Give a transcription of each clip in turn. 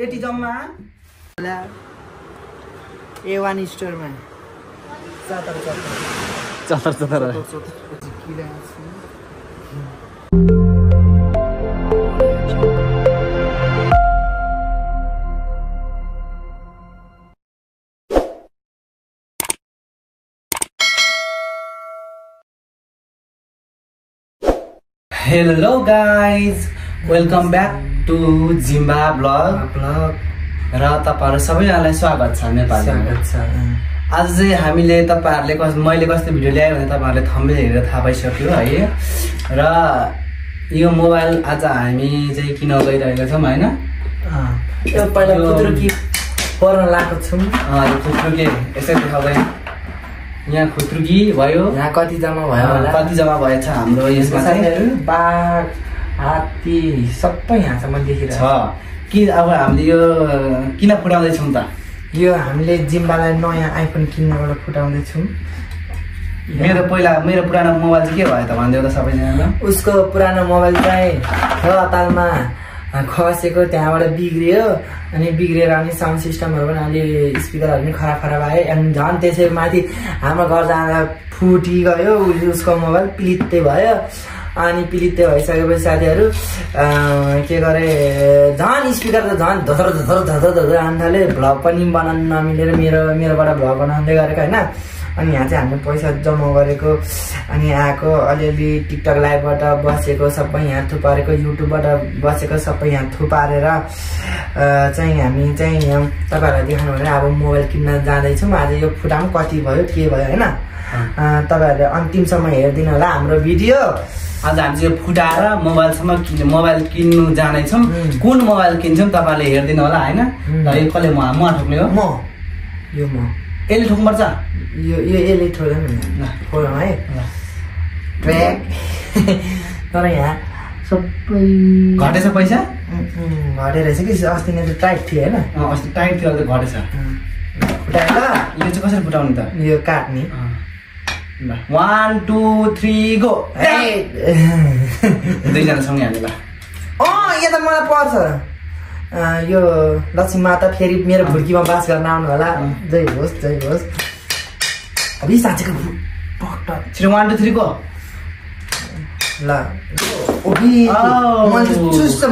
यति जम्मा? ए वान स्टोरमा। चतर चतर चतर चतर hello guys welcome back to Zimba blog blog र तपाईँहरू सबैजनालाई स्वागत छ नेपालीमा। स्वागत छ। आज चाहिँ हामीले तपाईँहरूले कस मैले कस्तो भिडियो ल्याएँ भने तपाईँहरूले थम्बेल हेरेर थाहा पाइसक्यो है। र यो मोबाइल आज हामी चाहिँ किन गइरहेका छौँ होइन? पहिला पर्न लगाएको छौँ। खुत्रुके यसै देखाउँदै यहाँ खुत्रुकी भयो। यहाँ कति जम्मा भयो कति जम्मा भएछ हाम्रो यसमा चाहिँ? साथीहरू बाघ हात्ती सबै यहाँ छ मैले देखिरहेको छ। कि अब हामीले यो किन फुटाउँदैछौँ त? यो हामीले जिम्बालाई नयाँ आइफोन किन्नबाट फुटाउँदैछौँ। मेरो पहिला मेरो पुरानो मोबाइल चाहिँ के भयो त भनिदेऊ त सबैजनालाई? उसको पुरानो मोबाइल चाहिँ थियो तालमा खसेको त्यहाँबाट बिग्रियो अनि बिग्रिएर अनि साउन्ड सिस्टमहरू पनि अलि स्पिकरहरू पनि खराब खराब आयो अनि झन् त्यसै माथि हाम्रो घर जाँदा फुटिगयो उसको मोबाइल पिलित्ते भयो अनि पिलित्ते भइसकेपछि साथीहरू के गरे झन् स्पिकर त झन् धोधर धोधर धोधर धोधर आउनु थाल्यो भ्लग पनि बनाउनु नमिलेर मेरो मेरोबाट भ्लग बनाउँदै गरेको होइन अनि यहाँ चाहिँ हामीले पैसा जम्मा गरेको अनि आएको अलिअलि टिकटक लाइभबाट बसेको सबै यहाँ थुपारेको युट्युबबाट बसेको सबै यहाँ थुपारेर चाहिँ हामी चाहिँ यहाँ तपाईँहरूलाई देखाउनु भने अब मोबाइल किन्न जाँदैछौँ। आज यो फुटा पनि कति भयो के भयो होइन? तपाईँहरूले अन्तिमसम्म हेरिदिनु होला हाम्रो भिडियो। आज हामी चाहिँ फुटाएर मोबाइलसम्म किन् मोबाइल किन्नु जाँदैछौँ. कुन मोबाइल किन्छौँ तपाईँहरूले हेरिदिनु होला होइन? कसले म म ठोक्ने हो। म। यो म। यसले ठोक्नुपर्छ यो यो यसले ल। फोरम है। ट्र्याक तर यहाँ सबै घटेछ पैसा घटेर रहेछ कि अस्ति नै टाइट थियो होइन अस्ति टाइट थियो अहिले घटेछ फुटाएर यो चाहिँ कसरी फुटाउने त यो काट्ने वान टू थ्री गो दुईजना सँगै हामी ल अँ यो त मलाई पर्छ यो लक्ष्मी माता फेरि मेरो भुर्कीमा बास गर्न आउनु होला। जय होस् जय होस्। अब साँच्चीको छिटो वान टू थ्री गो ल।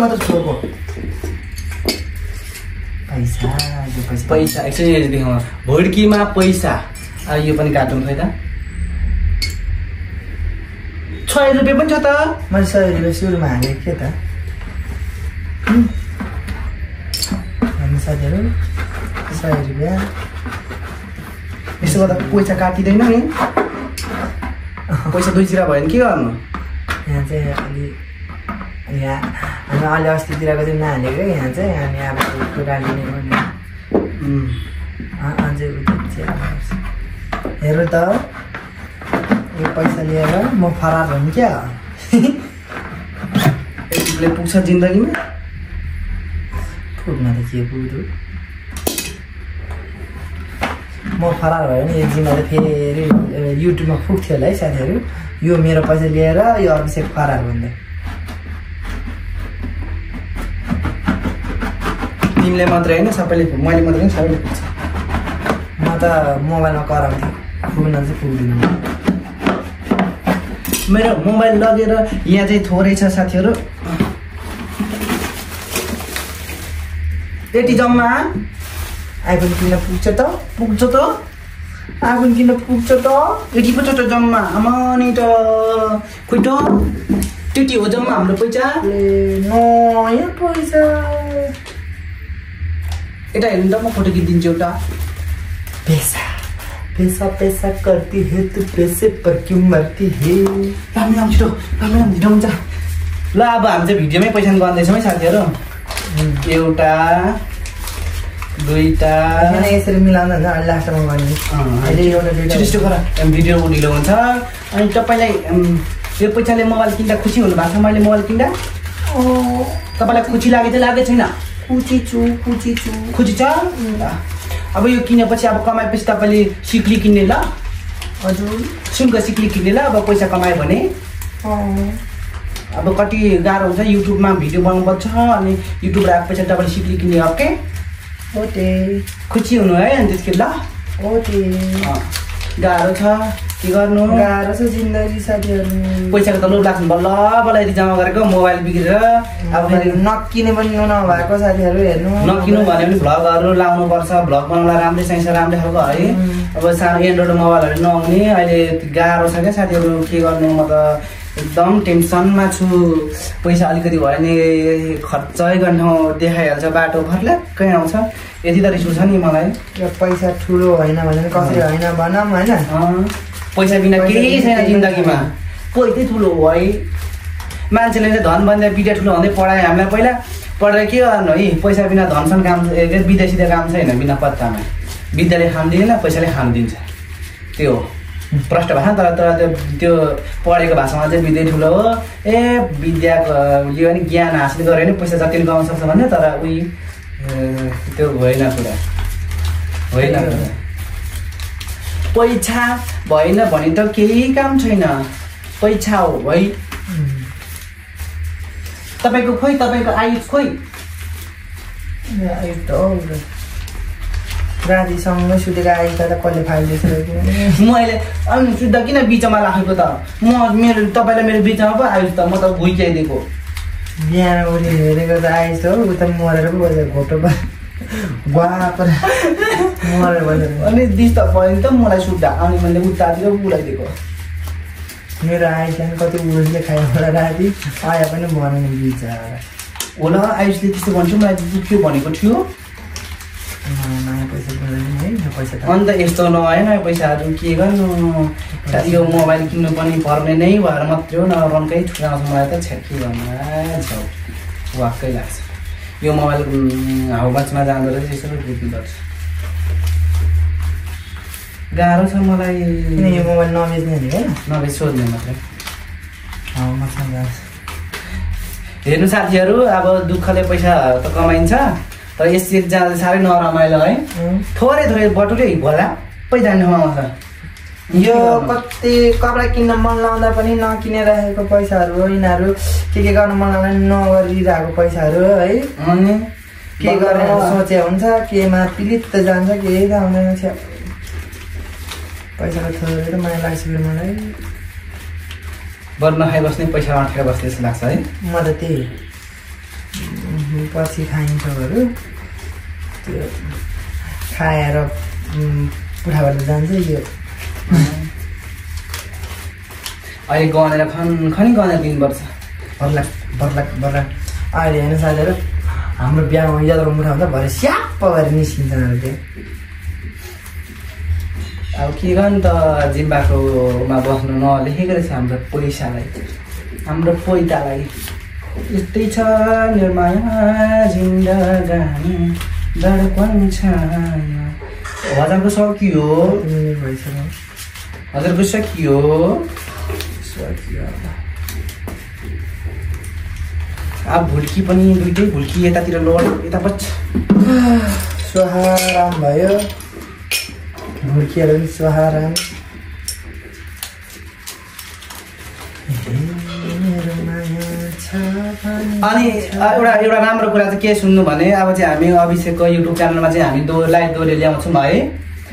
मात्र पैसा पैसा। पैसा एकछिन देखाउँ भुड्कीमा पैसा। यो पनि काटौँ खै त। छ रुपियाँ पनि छ त। मैले सय रुपियाँ सुरुमा हालेको थिएँ त? साथीहरू सय रुपियाँ यसो गर्दा पैसा काटिँदैन नि पैसा दुईतिर भयो भने के गर्नु यहाँ चाहिँ अलि यहाँ हामी अस्तितिरको चाहिँ नहालेको यहाँ चाहिँ हामी अब कुरा लिने अझै हेर्नु त यो पैसा लिएर म फरार हुँ क्या पुग्छ जिन्दगीमा पुग्न त के पुग्यो म फरार भयो भने जिम्मा त फेरि युट्युबमा पुग्थ्यो होला है साथीहरू। यो मेरो पैसा लिएर यो अभिषेक फरार भन्दै। तिमीले मात्रै होइन सबैले मैले मात्रै होइन सबैले पुग्छ। म त मोबाइलमा कराउँथेँ। पुग्न चाहिँ पुग्दिनँ। मेरो मोबाइल लगेर यहाँ चाहिँ थोरै छ साथीहरू। यति जम्मा आइफोन किन्न पुग्छ त पुग्छ त। आइफोन किन्न पुग्छ त। यति पो त जम्मा। आमानी त खोइ त। त्यति हो जम्मा हाम्रो पैसा। नयाँ पैसा। यता हेर्नु त म फोटो खिचिदिन्छु एउटा। पैसा पैसा पैसा करती है तू पैसे पर क्यों मरती है? राम्रो राम्रो छिटो राम्रो राम्रो छिटो हुन्छ। ल अब हामी चाहिँ भिडियोमै पैसा गर्दैछौँ है साथीहरू। एउटा दुईटा। किन यसरी मिलाउँदा हुन्छ अहिले लास्टमा गर्ने। अहिले एउटा छिटो दुइटा गर। भिडियो ढिलो हुन्छ। अनि तपाईँलाई यो पैसाले मोबाइल किन्दा खुसी हुनु भएको छ? मैले मोबाइल किन्दा? तपाईँलाई खुसी लागे चाहिँ लागेको छैन? कुची चु कुची चु खुसी छ? अब यो किनेपछि अब कमाएपछि तपाईँले सिक्ली किन्ने ल। हजुर। सुनको सिक्ली किन्ने ल अब पैसा कमायो भने। अँ, अब कति गाह्रो हुन्छ युट्युबमा भिडियो बनाउनुपर्छ अनि युट्युब आएपछि तपाईँले सिक्री किन्ने ओके। ओटे खुसी हुनु है अनि त्यसको ल। ओटे अँ, गाह्रो छ। के गर्नु? गाह्रो छ जिन्दगी साथीहरू। पैसाको त लोभ लाग्छ बल्ल बल्ल यति जम्मा गरेको मोबाइल बिग्रेर। अब फेरि नकिने पनि नभएको साथीहरू हेर्नु। नकिनु भने पनि भ्लगहरू लाउनु पर्छ भ्लग बनाउनलाई राम्रै चाहिन्छ राम्रै खालको है. अब सानो एन्ड्रोइड मोबाइलहरू नआउने। अहिले गाह्रो छ क्या साथीहरू। के गर्नु? म त एकदम टेन्सनमा छु। पैसा अलिकति भयो भने खर्चै गर्ने ठाउँ देखाइहाल्छ बाटो फर्ल्याक्कै आउँछ। यति त रिस उठ्छ नि मलाई। पैसा ठुलो होइन भने कसरी होइन भनौँ होइन। पैसा बिना केही छैन जिन्दगीमा। पैसै ठुलो हो है मान्छेले चाहिँ धन भन्दा बिटा ठुलो भन्दै पढायो हामीलाई। पहिला पढेर के गर्नु है? पैसा बिना धनसन काम विदेशी त काम छैन बिना पत्तामा। विद्याले खानु दिँदैन पैसाले खानु दिन्छ। त्यो हो। प्रष्ट भाषा तर तर त्यो त्यो पढेको भाषामा चाहिँ विद्या ठुलो हो। ए विद्याको यो पनि ज्ञान हासिल गऱ्यो भने पैसा जति कमाउन सक्छ भने तर उही त्यो होइन कुरा। होइन कुरा। पैसा भएन भने त केही काम छैन। पैसा हो है तपाईँको खोइ तपाईँको आयुष खोइ? त हो रातिसँगै सुतेको आयुष त कसले फाइदिएको म अहिले अनि शुद्ध किन बिचमा राखेको त? म मेरो तपाईँलाई मेरो बिचमा पो आयुष त म त भुइँच्याइदिएको। बिहान उठि हेरेको त त हो उता मरेर पो बसेको घोटो पर गुवा पर मरेर बसेको। अनि डिस्टर्ब भयो नि त मलाई सुत्दा। अनि मैले उतातिर बुलाइदिएको मेरो आयुषलाई पनि कति उर्सले खायो होला राति। आयो पनि बनाउनु बिचरा। होला आयुषले त्यस्तो भन्छु मलाई दुख्यो भनेको थियो नयाँ पैसा बोल्दैन है यो पैसा त अन्त यस्तो नआएन पैसाहरू के गर्नु? यो मोबाइल किन्नु पनि पर्ने नै भएर मात्रै हो न रन्कै छुट्याउँछ मलाई त छ्या के गर्नु आ, छ्याउ वाक्कै लाग्छ। यो मोबाइल हाउबाचमा जाँदो रहेछ यसो बुझ्नु पर्छ। गाह्रो छ मलाई। यो मोबाइल नबेच्ने नि होइन नभए सोध्ने मात्रै हौ मसँग हेर्नु साथीहरू अब दुःखले पैसा त कमाइन्छ। तर यसरी जाँदा साह्रै नरमाइलो है। थोरै थोरै बटुले भोलापै जाने ठाउँमा आउँछ। यो कति कपडा किन्न मन लाउँदा पनि नकिनेर राखेको पैसाहरू हो यिनीहरू के के गर्न मन लाउँदा पनि नगरिरहेको पैसाहरू हो अनि? के गर्ने? सोचे हुन्छ केमा पिलित त जान्छ केही थाहा हुँदैन छ्या पैसाको थोरै त माया फेरि मलाई। बरु नखाइ बस्ने पैसा अँठेर बस्ने जस्तो लाग्छ है। म त त्यही। उम्, पछि खाइन्छ बरु त्यो खाएर उम्, पुठा भएर जान्छ यो। अहिले गनेर खन खनि गनेर दिनुपर्छ। बर्लाक बर्लाक बर्लाक अहिले हेर्नु साथीहरू हाम्रो बिहामा यादव मुठा हुन्छ भरे स्याप्प गरेर निस्किन्छ त्यो अब के गर्नु त जिम्बाकोमा बस्नु नलेखेको रहेछ हाम्रो पैसालाई हाम्रो पैतालाई यस्तै छ निर्माया जिन्दगानी दर्पण छाया। हजुरको सकियो। हजुरको सकियो। अब। भुल्की पनि दुइटै भुल्की यतातिर लोड यता बच स्वाहाराम भयो। भुर्किएर पनि स्वाहाराम मेरो माया छ भने अनि एउटा एउटा राम्रो कुरा चाहिँ के सुन्नु भने अब चाहिँ हामी अभिषेकको युट्युब च्यानलमा चाहिँ हामी दो लाइभ दोहोरी ल्याउँछौँ है।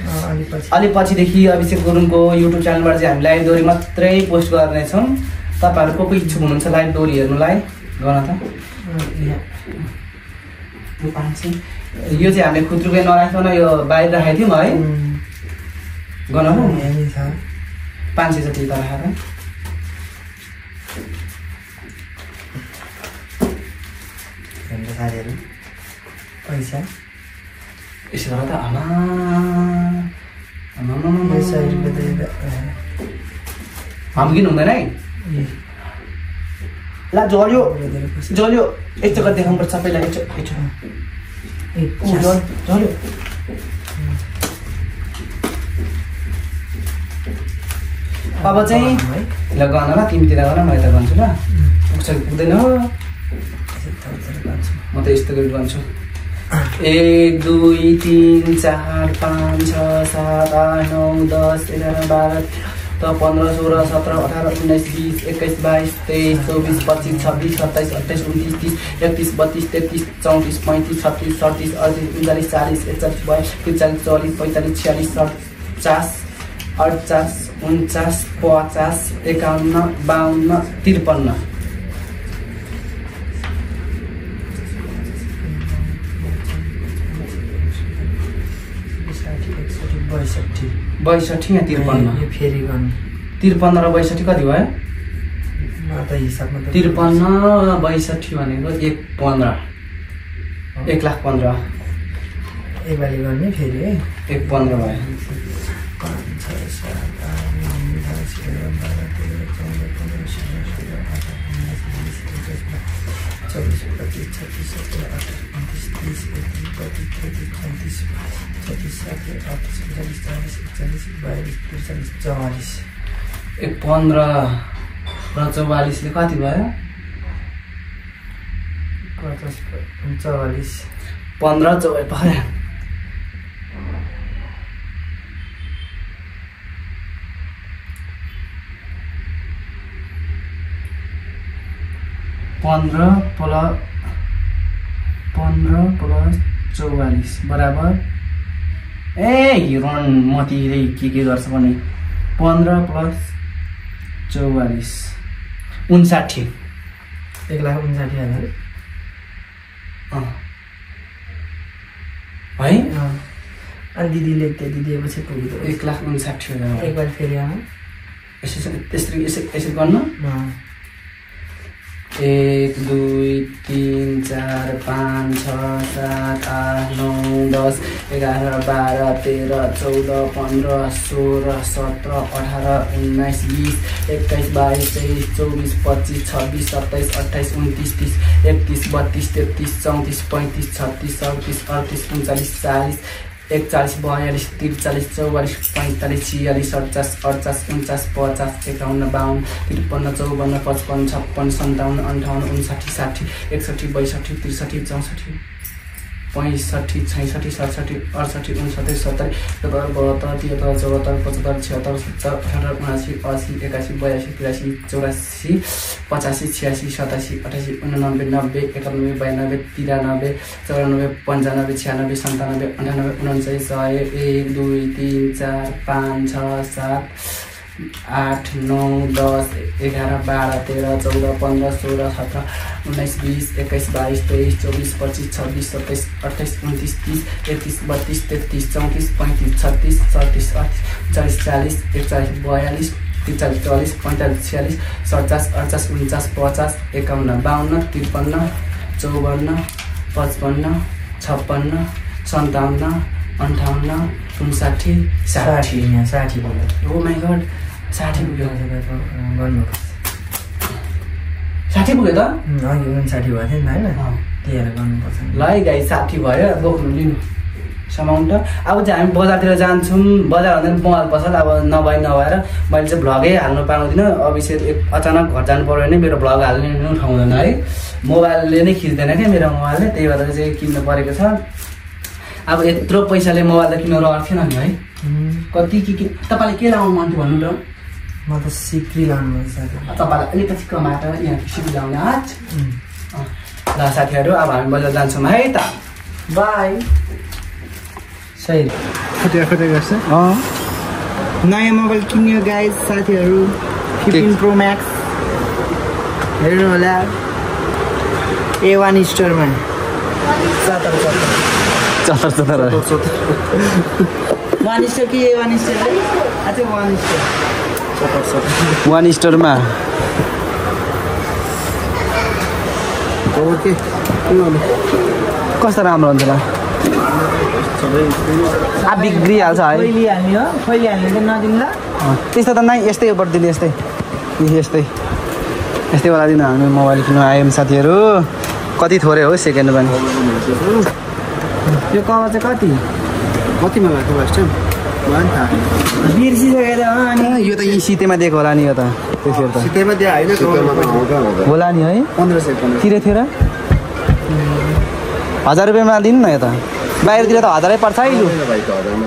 अलि पछि। अलि पछिदेखि अभिषेक गुरुङको युट्युब च्यानलबाट चाहिँ हामी लाइभ दोहोरी मात्रै पोस्ट गर्नेछौँ। तपाईँहरू को को इच्छुक हुनुहुन्छ लाइभ दोहोरी हेर्नुलाई? गर्न त। यो चाहिँ हामीले खुत्रुकै नराखिकन यो बाहिर राखेको थियौँ है। नि छ। पाँच सय जति त राखेर हेर्नु साथीहरू पैसा। यसो त आमा। यता- हामी हुँदैन है ला जल्यो। पैसा। जल्यो। यस्तो गरेर देखाउनुपर्छ सबैलाई। ऊ, जल जल्यो। अब चाहिँ ल गर्न ल तिमीतिर गर म यता गर्छु ल। पुग्छ कि पुग्दैन हो। त यस्तो गरी गर्छु एक दुई तिन चार पाँच छ सात आठ नौ दस एघार बाह्र त पन्ध्र सोह्र सत्र अठार उन्नाइस बिस एक्काइस बाइस तेइस चौबिस पच्चिस छब्बिस सत्ताइस अट्ठाइस उन्तिस तिस एकतिस बत्तिस तेत्तिस चौतिस पैँतिस छत्तिस सडतिस अडतिस उन्चालिस चालिस एकचालिस बयालिस त्रिचालिस चौवालिस पैँतालिस छ्यालिस सडचास अडचास उन्चास पचास एकाउन्न बाहन्न त्रिपन्न बैसठी या त्रिपन्न? फेरि गर्नु त्रिपन्न र बैसठी कति भयो? त्रिपन्न बैसठी भनेको एक पन्ध्र। एक लाख पन्ध्र। फेरि है एक पन्ध्र भयो। सत्र चौबिस पच्चिस छत्तिस सत्तर अठार उन्तिस तिस एकतिस बत्तिस तेत्तिस चौतिस छत्तिस साठी अठतिस उन्चालिस चालिस एकचालिस बयालिस त्रिचालिस चौवालिस एक पन्ध्र र चौवालिसले कति भयो पचास चौवालिस पन्ध्र चौवालिस भयो पन्ध्र प्लस पन्ध्र प्लस चौवालिस बराबर ए हिरोन मतिले के के गर्छ भने पन्ध्र प्लस चौवालिस। उन्साठी। एक लाख उन्साठी हजार। अँ। है। अनि दिदीले त्यति दिएपछि पुग्यो एक लाख उन्साठी हजार। एकबार फेरि यसरी यसरी यसरी गर्नु। एक दुई तिन चार पाँच छ सात आठ नौ दस एघार बाह्र तेह्र चौध पन्ध्र सोह्र सत्र अठार उन्नाइस बिस एक्काइस बाइस तेइस चौबिस पच्चिस छब्बिस सत्ताइस अट्ठाइस उन्तिस तिस एकतिस बत्तिस तेत्तिस चौतिस पैँतिस छत्तिस सडतिस अडतिस उन्चालिस चालिस एकचालिस बयालिस त्रिचालिस चौवालिस पैँतालिस छियालिस सडचास अडचास उन्चास पचास एकाउन्न बाहन्न त्रिपन्न चौवन्न पचपन्न छप्पन्न सन्ताउन्न अन्ठाउन्न उन्साठी साठी एकसठी बैसठी त्रिसठी चौसठी। पैँसठी छैसठी सडसठी अडसठी उनसत्तरी सत्तरी सत्तर बहत्तर तिहत्तर चौहत्तर पचहत्तर छिहत्तर सत्तर अठहत्तर उनासी असी एकासी बयासी तिरासी चौरासी पचासी छियासी सतासी अठासी उनानब्बे नब्बे एकानब्बे बयानब्बे तिरानब्बे चौरानब्बे पन्चानब्बे छ्यानब्बे सन्तानब्बे अन्ठानब्बे उन्चालिस सय एक दुई तिन चार पाँच छ सात आठ नौ दस एघार बाह्र तेह्र चौध पन्ध्र सोह्र सत्र उन्नाइस बिस एक्काइस बाइस तेइस चौबिस पच्चिस छब्बिस सत्ताइस अट्ठाइस उन्तिस तिस एकतिस बत्तिस तेत्तिस चौतिस पैँतिस छत्तिस सडतिस अडतिस चालिस चालिस एकचालिस बयालिस त्रिचालिस चौवालिस पैँतालिस छ्यालिस सडचास अडचास उन्चास पचास एकाउन्न बाहन्न त्रिपन्न चौवन्न पचपन्न छप्पन्न सन्ताउन्न अन्ठाउन्न उन्साठी साठी साठी यहाँ साठी पुग्यो ओ माई गड साठी पुग्यो गर्नु साठी पुग्यो त अघि उन्साठी भएको थियो नि त होइन त्यही भएर गर्नुपर्छ। ल है गाई साठी भयो बोक्नु लिनु सामान त अब चाहिँ हामी बजारतिर जान्छौँ बजार भन्दा पनि मोबाइल पसल अब नभए नभएर मैले चाहिँ भ्लगै हाल्नु पाउँदिनँ अभिषेक एक अचानक घर जानु पऱ्यो भने मेरो भ्लग हाल्ने ठाउँ हुँदैन है मोबाइलले नै खिच्दैन क्या मेरो मोबाइलले त्यही भएर चाहिँ किन्नु परेको छ अब यत्रो पैसाले मोबाइल त किन्नु रहर थिएन नि है कति के के तपाईँले के लाउनु मन थियो भन्नु त? म त सिक्री लाउनु तपाईँलाई अलिकति कमाएर यहाँ सिपी ल्याउने आज। ल साथीहरू अब हामी बजार जान्छौँ है त। बाई। सही। खोटेर खोटेर गर्छ। अँ। नयाँ मोबाइल किन्यो गाइज साथीहरू। फिफ्टिन प्रो म्याक्स हेर्नु होला। ए वान स्टोरमा सत्र चतर चतर वान स्टोर कि ए वान स्टोर है अझै वान स्टोर वान स्टोरमा ओके. कस्तो राम्रो हुन्छ ल? आ बिग्रिहाल्छ है। त्यस्तो त नै यस्तै हो बढिदिने यस्तै। यी यस्तै। यस्तैवाला दिन हामी मोबाइल किन्नु आयौँ साथीहरू। कति थोरै हो सेकेन्ड पनि। यो कभर चाहिँ कति? कतिमा भएको फर्स्ट टाइम बिर्सिसकेर हो अनि यो त यी सितेमा दिएको होला नि यो त। त। सित्तैमा त्यो होइन होला नि है। पन्ध्र सय तिरै थियो र? हजार रुपियाँमा दिनु न यो त। बाहिरतिर त हजारै पर्छ है लु।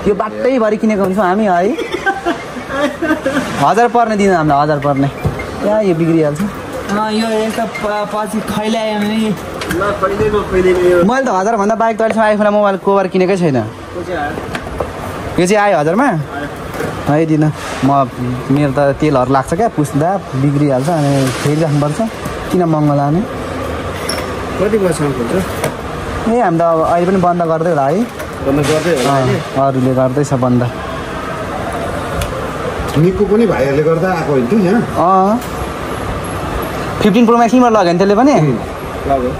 यो बाटैभरि किनेको हुन्छौँ हामी है। हजार पर्ने दिनु हामीलाई हजार पर्ने। या यो बिग्रिहाल्छ? अँ, यो यस्तो पछि खैलायो भने मैले त हजारभन्दा बाहेक त अहिलेसम्म आइफोन मोबाइल कभर किनेकै छैन। यो चाहिँ आयो हजारमा? है दिनु म मेरो त तेलहरू लाग्छ क्या पुस्दा बिग्रिहाल्छ अनि फेरि राख्नुपर्छ किन महँगो लाने कति ए हामी त अब अहिले पनि बन्द गर्दै होला है। अरूले गर्दैछ बन्द। निको पनि भाइहरूले गर्दा आएको होइन अँ। फिफ्टिन प्रो म्याक्समा लग्यो भने त्यसले पनि? लाग्यो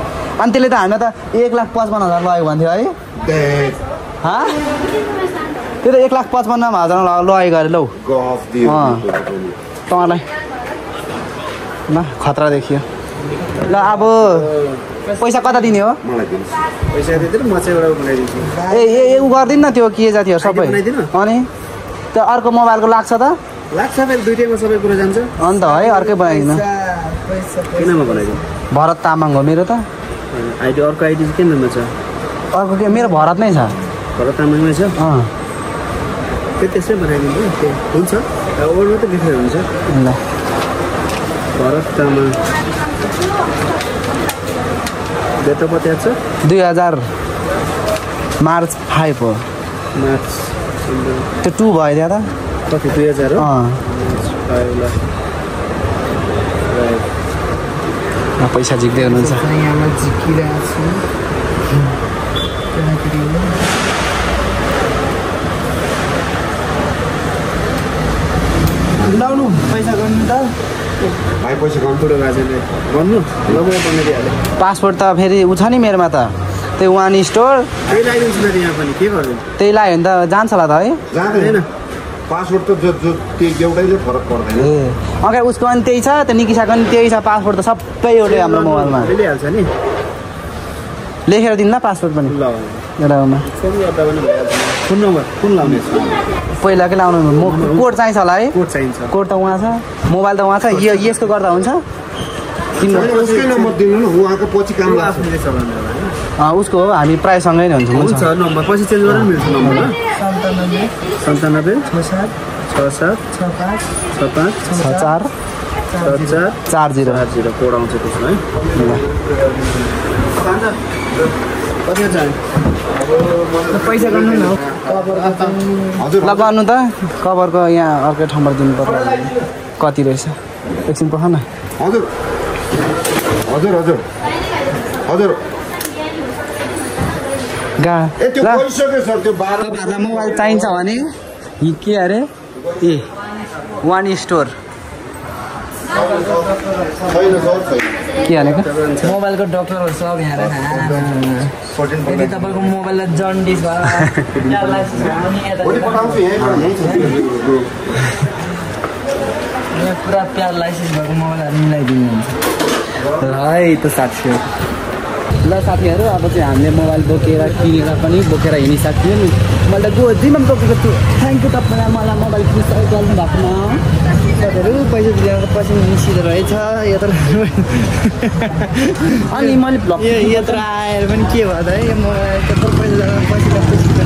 अनि त्यसले त हामीलाई त एक लाख पचपन्न हजार लगेको भन्थ्यो है। त्यो त एक लाख पचपन्न हजार लगेको अरे लौ। तपाईँलाई ल खतरा देखियो। ल अब पैसा कता दिने हो? ए ए उ गरिदिनु न त्यो के जातिहरू सबै? अनि? त्यो अर्को मोबाइलको लाग्छ त? लाग्छ फेरि दुइटैमा सबै कुरो जान्छ। अन्त है अर्कै बनाइदिनु। भरत तामाङ हो मेरो त। आइडी अर्को आइडी चाहिँ केन्द्रमा छ? अर्को के? मेरो भरत नै छ। भरत तामाङमै छ? अँ। त्यो त्यसै बनाइदिनु त्यो हुन्छ। ओभर मात्रै लेखेर हुन्छ। ल। Bharat Tamang date of birth याद छ? दुई हजार मार्च फाइभ हो। मार्च त्यो टू भयो त्यहाँ त। कति? दुई हजार हो? ल। ल, पैसा झिक्दै हुनुहुन्छ यहाँमा झिकिरहेको छु केटाकेटी हो। लाउनु पैसा गर्नु त भाइ पैसा कम ठुलो बाजेले भन्नु ल म बनाइदिइहालेँ पासपोर्ट त फेरि उ छ नि मेरोमा त त्यो वान स्टोर त्यही लगाइदिन्छु फेरि यहाँ पनि के गर्नु त्यही लगायो भने त जान्छ होला त है जाँदैन पासवर्ड त जो जो त्यो एउटैले फरक पर्दैन। अगाडि उसको पनि त्यही छ त्यो निकिसाको पनि त्यही छ पासपोर्ट त सबै एउटै हाम्रो मोबाइलमा। मिलिहाल्छ नि। लेखेर दिनु ल। पासपोर्ट पनि ल एउटामा कुन नम्बर? कुन लाउने पहिलाकै लाउनु कोड चाहिन्छ होला है। कोड चाहिन्छ। कोड त उहाँ छ। मोबाइल त उहाँ छ। यो यसको गर्दा हुन्छ। उसकै नम्बर दिनु उहाँको पछि काम लाग्छ। उसको हो हामी प्रायः सँगै नै हुन्छौँ। हुन्छ नम्बर। पछि चेन्ज गरेर मिल्छ नम्बर ल सन्तानब्बे सन्तानब्बे छ सात छ सात छ पाँच छ पाँच छ चार छ चार चार जिरो। चार जिरो कोड आउँछ त्यसमा है? कति चाहियो पैसा गर्नु न। हजुर ल गर्नु त। कभरको यहाँ अर्कै ठाउँबाट दिनु पर्यो कति रहेछ? एकछिन पख न। हजुर। हजुर हजुर। हजुर। गा मोबाइल चाहिन्छ भने। के अरे? ए वान स्टोर के भनेको? मोबाइलको डक्टरहरू सब यहाँ यदि तपाईँको मोबाइललाई जन्डिस भयो पुरा प्यारालाइसिस भएको मोबाइलहरू मिलाइदिनुहुन्छ। है त साथीहरू ल साथीहरू अब चाहिँ हामीले मोबाइल बोकेर किनेर पनि बोकेर हिँडिसक्यो नि। मैले त पनि बोकेको छु। थ्याङ्क यू तपाईँलाई मलाई मोबाइल किन सहयोग गर्नु भएकोमा साथीहरू पैसा दिएको पछि मिसिँदो रहेछ यत्रो अनि मैले भ्लग यत्रो आएर पनि के भयो त है? मोबाइल त्यत्रो पैसा जाँदा पैसा पैसा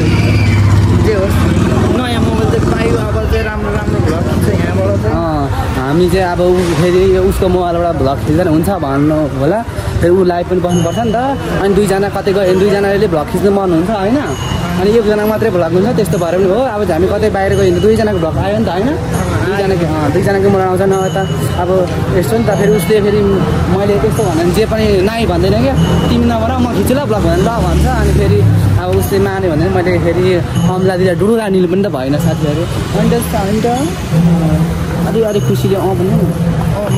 जे होस्। नयाँ मोबाइल चाहिँ पायो अब चाहिँ राम्रो राम्रो भ्लग हुन्छ यहाँबाट चाहिँ। अँ, हामी चाहिँ अब फेरि उसको मोबाइलबाट भ्लग खिच्दैन हुन्छ भन्नु होला। फेरि ऊ लाइभ पनि बस्नुपर्छ नि त। अनि दुईजना कतै गयो भने दुईजनाले भ्लग खिच्नु मन हुन्छ होइन? अनि एकजना मात्रै भ्लग हुन्छ त्यस्तो भएर पनि हो। अब हामी कतै बाहिर गयो भने दुईजनाको भ्लग आयो नि त होइन? दुईजनाको दुईजनाको मन आउँछ न यता। अब यस्तो नि त फेरि उसले फेरि मैले त्यस्तो भन्यो भने जे पनि नाइ भन्दैन क्या। तिमी नभन म खिच्छु ल भ्लग भने ल भन्छ। अनि फेरि अब उसले मान्यो भने मैले फेरि अम्ला डुडु रानिल पनि त भएन साथीहरू। अनि त अनि त? अलिक अलिक खुसीले अँ भन्नु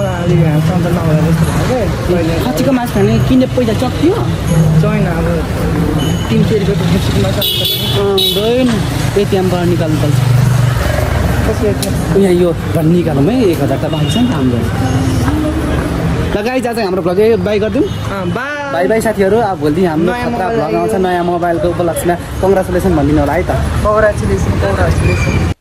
मलाई अलिक सन्त नभएर जस्तो भयो क्या कहिले खसीको मासु खाने किन्ने पैसा चक्कियो छैन अब तिन केजीको खसीको माछा गयो नि एटिएमबाट निकाल्नु पर्छ। यहाँ यो निकालौँ है एक हजार त बाइक छ नि त हाम्रो। ल गाई जा चाहिँ हाम्रो भ्लग बाई गरिदिउँ। बाई बाई बाई साथीहरू। अब भोलि हाम्रो भ्लग आउँछ। नयाँ मोबाइलको उपलक्ष्यमा कङ्ग्रेचुलेसन भनिदिनु होला है त। Congratulation congratulation